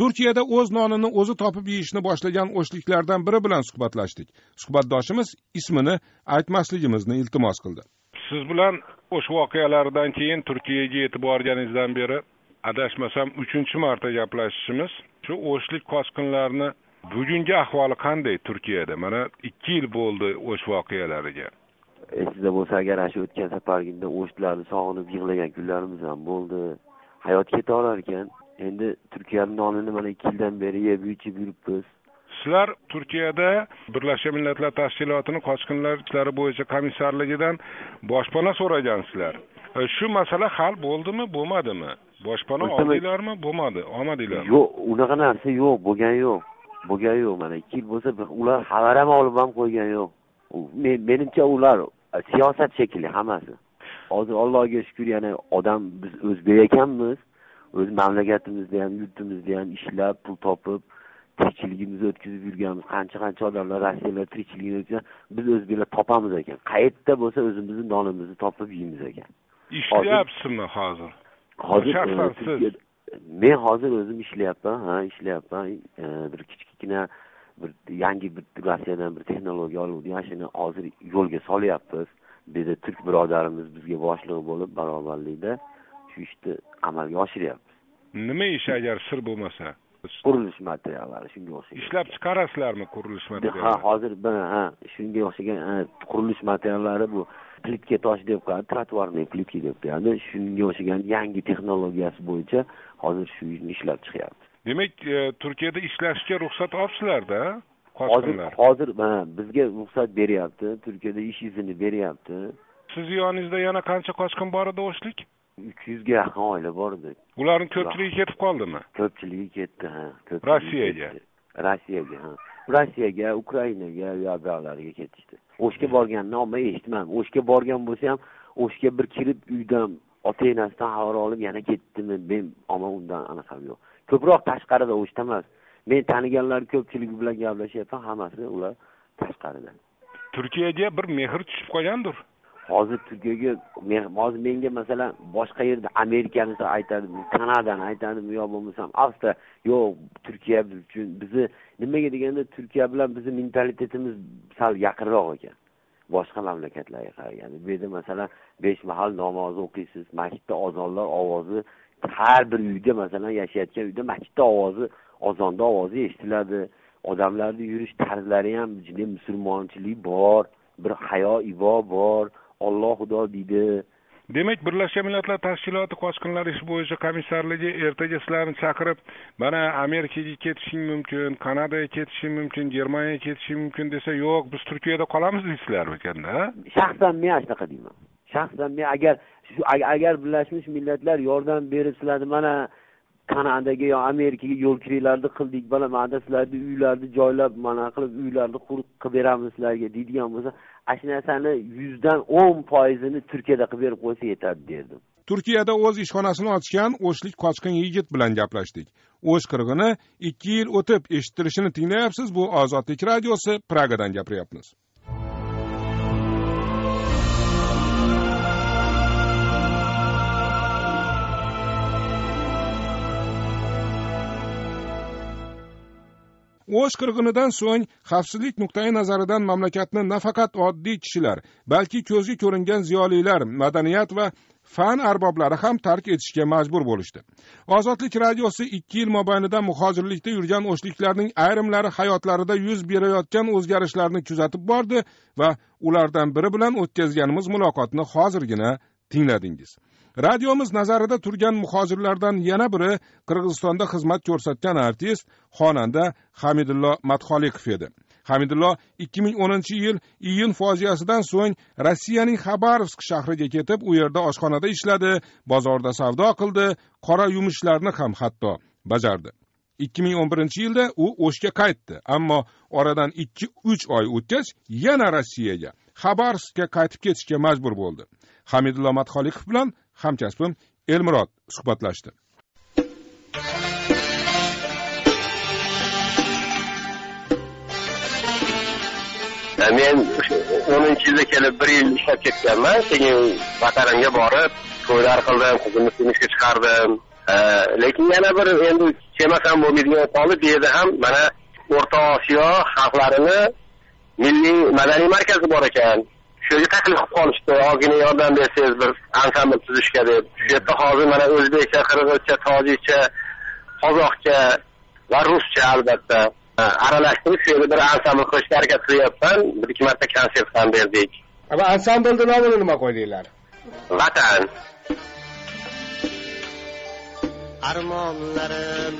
Turkiyada o'z nonini o'zi topib yeyishni boshlagan o'shliklardan biri bilan suhbatlashdik. Suhbatdoshimiz ismini aytmasligimizni iltimos qildi. Siz bilan o'sh voqealaridan keyin turkiyaga yetib borganingizdan beri adashmasam uchinchi marta gaplashishimiz shu o'shlik qochqinlarini bugungi ahvoli qanday turkiyada? Mana ikki yil bo'ldi o'sh voqealariga. Esingizda bo'lsa agar ana shu o'tgan safargida o'shlarni sog'inib yig'lagan kunlarimiz ham bo'ldi hayot keta olar ekan endi turkiyani nonini mana ikki yildan beri yeb ichib yuribmiz sizlar turkiyada birlashgan millatlar tashkilotini qochqinlar ishlari bo'yicha komissarligidan boshpana so'ragansizlar E, shu masala hal bo'ldimi bo'lmadimi? Boshpana oldinglarmi bo'lmadi olmadinglarmi? Yo'q unaqa narsa yo'q bo'lgani yo'q bo'lgani yo'q mana. Ikki yil bo'lsa ular xabar ham olib ham qo'ygani yo'q. Menimcha ular siyosat shekilli hammasi. Hozir allohga shukur yana odam biz o'zbek ekanmiz o'z mamlakatimizda ham yurtimizda ham ishlab pul topib tirikchiligimizni o'tkazib yurganmiz. Qancha qancha odamlar rossiyalar tirikchiligini o'tkazgan biz o'zbeklar topamiz ekan. Qayerda bo'lsa o'zimizni nonimizni topib yeymiz ekan. Ishlayapsizmi hozir hozir? Shaxsan e, siz. Men hozir o'zim ishlayapman ha ishlayapman. E, bir kichkina bir yangi bir rossiyadan bir texnologiya oluvdik ana shuni hozir yo'lga solyapmiz bu yerda turk birodarimiz bizga boshlig'i bo'lib barobarlikda shu ishni amalga oshiryapmiz nima ish agar sir bo'lmasa? Qurilish materiallari shunga o'xshagan. Ishlab chiqarasizlarmi qurilish ha materiallari? hozir mana ha shunga o'xshagan ha, qurilish materiallari bu plitka tosh deb qo'yadi trotuarniy plitka deb qo'yadi shunga o'xshagan yangi texnologiyasi bo'yicha hozir shu ishni ishlab chiqyapmiz demak e, turkiyada ishlashga ruxsat olibsizlarda hozir hozir bizga ruxsat beryapti turkiyada ish izini beryapti. Sizni yoningizda yana qancha qochqin bor edi o'shlik uch yuzga yaqin oila bor edi ularni ko'pchiligi ketib qoldimi? Ko'pchiligi ketdi ha Rossiyaga? rossiyaga ha. Rossiyaga ukrainaga u yoqlarga ketishdi. O'shga borganini omma eshitmadim o'shga borgan bo'lsa ham o'shga bir kirib uydan ota enasidan xabar olib yana ketdimi? Men omma undan anaqam yo'q. Ko'proq tashqarida o'shda emas. Men taniganlar ko'pchiligi bilan gaplashyapman hammasi ular tashqarida. Turkiyaga bir mehr tushib qolgandir hozir turkiyaga hozir menga masalan boshqa yerda amerikani aytadimi kanadani aytadimi yo bo'lmasam avstriya yo'q turkiya biz uchun bizni nimaga deganda turkiya bilan bizni mentalitetimiz sal yaqinroq ekan. Boshqa mamlakatlarga qaraganda bu yerda masalan besh mahal namoz o'qiysiz masjidda ozonlar ovozi har bir uyda masalan yashayotgan uyda masjidda ovozi ozonni ovozi eshitiladi. Odamlarni yurish tarzlari ham juda musulmonchilik bor bir hayo ibo bor. Olloh xudo deydi demak birlashgan millatlar tashkiloti qochqinlar ishi bo'yicha komissarligi ertaga sizlarni chaqirib mana amerikaga ketishing mumkin kanadaga ketishing mumkin germaniyaga ketishing mumkin desa yo'q biz turkiyada qolamiz deysizlarmi ekanda shaxsan men ana shunaqa deyman. Shaxsan men agar agar birlashmish millatlar yordam berib sizlarni mana kanadaga yo amerikaga yo'l kiringlarni qildik mana mana sizlarni uylarni joylab mana qilib uylarni qurib qilib beramiz sizlarga deydigan bo'lsa ana shu narsani yuzdan o'n foizini turkiyada qilib berib qo'ysa yetadi derdim. Turkiyada o'z ishxonasini ochgan o'shlik qochqin yigit bilan gaplashdik. O'sh qirg'ini ikki yil o'tib eshittirishini tinglayapsiz bu ozodlik radiosi pragadan gapiryapmiz. O'z qirg'inidan so'ng xavfsizlik nuqtai nazaridan mamlakatni nafaqat oddiy kishilar balki ko'zga ko'ringan ziyolilar madaniyat va fan arboblari ham tark etishga majbur bo'lishdi. Ozodlik radiosi ikki yil mobaynida muhojirlikda yurgan o'shliklarning ayrimlari hayotlarida yuz berayotgan o'zgarishlarni kuzatib bordi va ulardan biri bilan o'tkazganimiz muloqotni hozirgina tingladingiz. Radiomiz nazarida turgan muhojirlardan yana biri qirg'izistonda xizmat ko'rsatgan artist xonanda hamidullo madxoliqov edi. Hamidullo ikki ming o'ninchi yil iyun fojiasidan so'ng rossiyaning xabarovsk shahriga ketib u yerda oshxonada ishladi bozorda savdo qildi qora yumushlarni ham hatto bajardi. ikki ming o'n birinchi yilda u o'shga qaytdi ammo oradan ikki uch oy o'tgach yana rossiyaga xabarovskka qaytib ketishga majbur bo'ldi. Hamidullo madxoliqov bilan hamkasbim elmurod suhbatlashdi. Men o'ninchi yilda kelib bir yil ishlab ketganman keyin vatanimga borib to'ylar qildim qizimni turmushga chiqardim. Lekin yana bir endi kelmasam bo'lmaydigan qoldi bu yerda ham mana o'rta osiyo xalqlarini milliy madaniy markazi bor ekan. Shu yerga taklif qilib qolishdi ozgina yordam bersangiz bir ansambl tuzishga deb. Shu yerda hozir mana o'zbekcha qirg'izcha tojikcha qozoqcha va ruscha albatta. Aralashtirib shu yerda bir ansambl qilishga harakat qilyapman bir ikki marta konsert ham berdik ansamblni nomini nima qo'ydinglar? Vatan. Armonlarim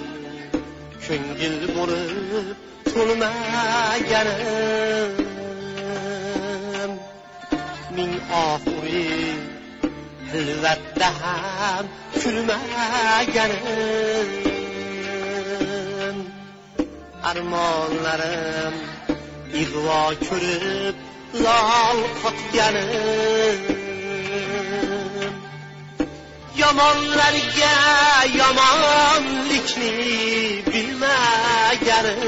ko'ngil bo'lib to'lmaganim ming oxiri xilvatda ham kulmaganim. Armonlarim ig'vo ko'rib lol qotganim. Yomonlarga yomonlikni bilmaganim.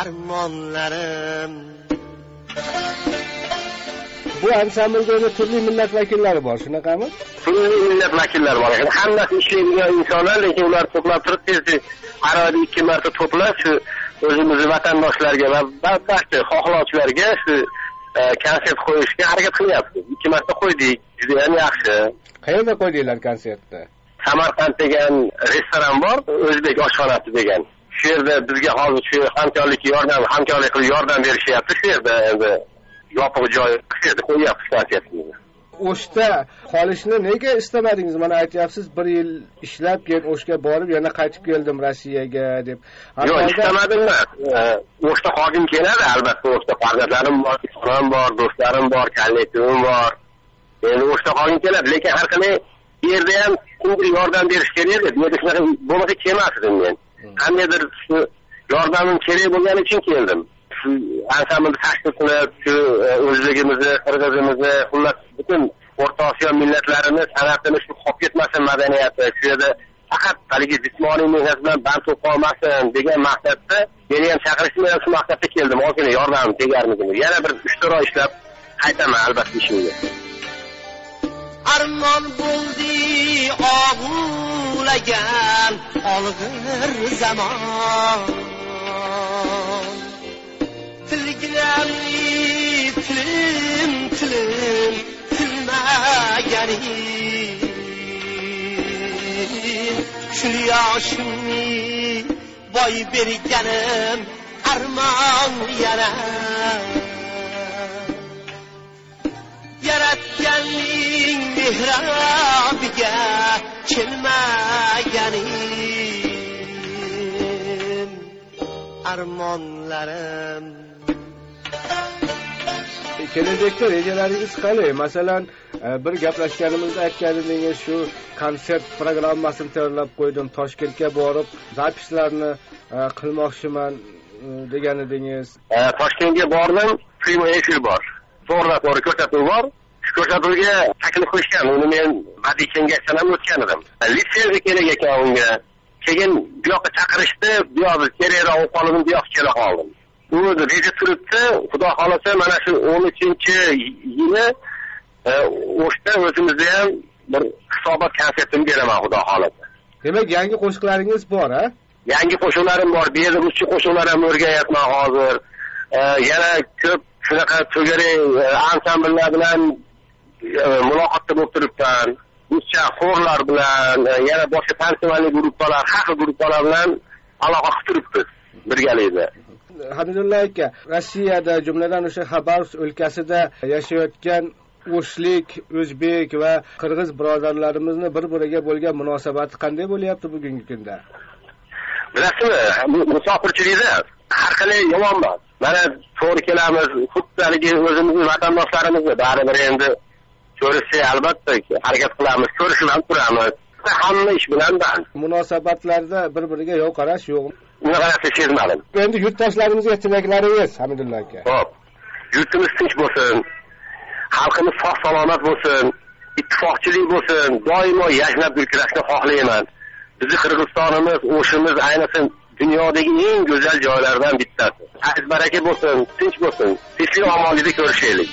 Armonlarim bu ansamblda endi turli millat vakillari bor. Shunaqami? Turli millat vakillari bor. Ekan hammasi ishlaydigan insonlar lekin ular to'plab turib tez tez har oyda ikki marta to'plab shu o'zimizni vatandoshlarga va barcha xohlovchilarga shu konsert qo'yishga harakat qilyapmiz ikki marta qo'ydik. Judayam yaxshi. Qayerda qo'ydinglar konsertni? Samarqand degan restoran bor o'zbek oshxonasi degan shu yerda bizga hozir shu hamkorlik yordam hamkorlik qilib yordam berishyapti shu yerda endi. Yopiq joy shu yerda qo'yyapmiz konsertimizni o'shda qolishni nega istamadingiz? Mana aytyapsiz bir yil ishlab keyin o'shga borib yana qaytib keldim rossiyaga deb. Yo'q istamadim o'shda qolgim keladi albatta o'shda farzandlarim bor onam bor do'stlarim bor kollektivim bor. Endi o'shda qolgim keladi lekin har qalay bu yerda ham kimdir yordam berish kerak edi. Bu yerda shunaqa bo'lmasa kelmasdim men Hmm. qandaydir shu yordamim kerak bo'lgani uchun keldim. Shu ansamblni tashkil qilib shu e, o'zbegimizni qirg'izimizni xullas butun o'rta osiyo millatlarini san'atini shu qolib ketmasin madaniyati. Shu yerda faqat haligi jismoniy mehnat bilan band bo'lib qolmasin degan maqsadda meni ham chaqirishdi men ham shu maqsadda keldim. Ozgina yordamim tegarmikin? Yana bir uch to'rt oy ishlab qaytaman albatta ishimga. Armon bo'ldi og'ulagan olg'ir zamon. Tilginamni tilim tilim tilmaganim shul yoshimni boy berganim armon yana mehrobiga kelmaganim armonlarim. Kelajakda rejalaringiz qanday? Masalan e, bir gaplashganimizda aytgan edingiz shu konsert programmasini tayyorlab qo'ydim toshkentga borib zapislarni e, qilmoqchiman e, degan edingiz toshkentga bordim prямой efir bor. To'g'ridan to'g'ri ko'rsatuv bor shu ko'rsatuvga taklif qilishgan uni men badiiy kengashdan ham o'tgan edim. Litsenziya kerak ekan unga. Keyin bu yoqqa chaqirishdi bu yoqda kerakroq bo'lib qoldim bu yoqqa kela qoldim. U reja turibdi. Xudo xohlasa mana shu o'n uchinchi yili o'shda o'zimizda ham bir hisobot konsertini beraman xudo xohlasa. Demak yangi qo'shiqlaringiz bor a yangi qo'shiqlarim bor. Bu yerda ruscha qo'shiqlar ham o'rganyapman hozir. Yana ko'p shunaqa to'garak ansambllar bilan muloqotda bo'lib turibman. Ruscha xorlar bilan yana boshqa tansimalli gruppalar har xil gruppalar bilan aloqa qilib turibmiz birgalikda. Hamidulla aka rossiyada jumladan o'sha xabarovsk o'lkasida yashayotgan o'shlik o'zbek va qirg'iz birodarlarimizni bir biriga bo'lgan munosabati qanday bo'lyapti bugungi kunda? Bilasizmi musofirchilikda har qalay yomon emas mana to'g'ri kelamiz xuddi haligi o'zimizni vatandoshlarimizni baribir endi ko'rishsa albatta harakat qilamiz ko'rishib ham turamiz. Hamma ish bilan band. Munosabatlarda bir biriga yov qarash yo'qmi unaqa narsa sezmadim. Endi yurtdoshlarimizga tilaklaringiz hamidulla aka. Ho'p yurtimiz tinch bo'lsin xalqimiz sog' salomat bo'lsin ittifoqchilik bo'lsin doimo yashnab gurkirashni xohlayman. Bizni qirg'izistonimiz o'shimiz ayniqsa dunyodagi eng go'zal joylardan bittasi. Ayz baraka bo'lsin tinch bo'lsin tinchlik omonlikda ko'rishaylik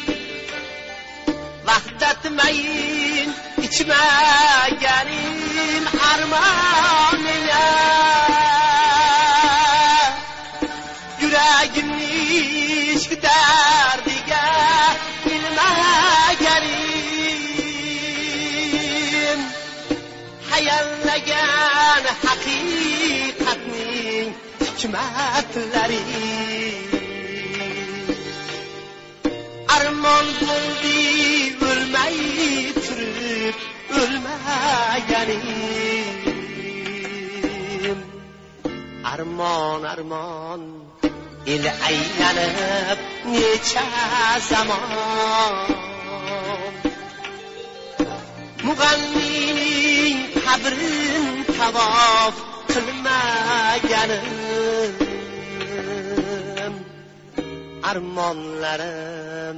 vahdatmayin ichmaganim armonina yuragimni ishq dardiga bilmaganim hayallagan haqiqatning hikmatlari armon bo'ldi o'lmay turib o'lmaganim armon armon el aylanib necha zamon mug'annining qabrin tavof qilmaganim armonlarim.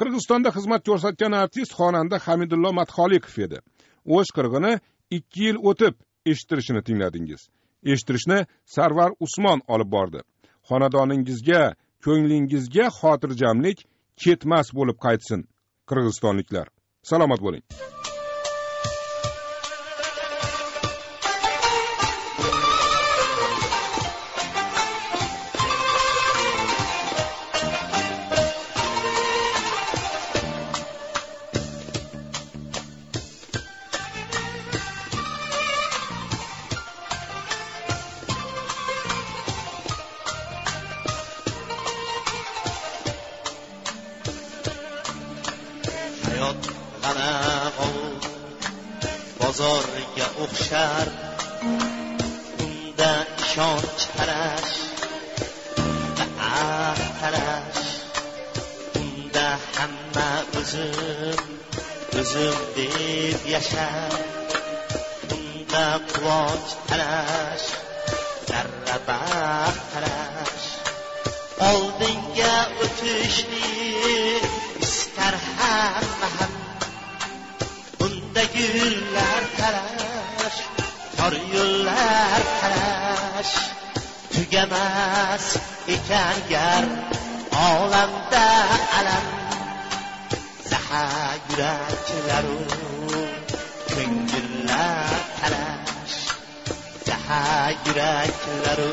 Qirg'izistonda xizmat ko'rsatgan artist xonanda hamidullo madholikov edi. O'sh qirg'ini ikki yil o'tib eshittirishini tingladingiz. Eshittirishni sarvar usmon olib bordi. Xonadoningizga ko'nglingizga xotirjamlik ketmas bo'lib qaytsin qirg'izistonliklar. Salomat bo'ling. O'zim deb yashar. Unda quvonch talash zarra baxt talash. Oldinga o'tishni istar hamma ham. Bunda gullar talash tor yo'llar talash. Tugamas ekan gar olamda alam. Zaha yurar ko'chalaru ko'ngillar talash jahon yuraklaru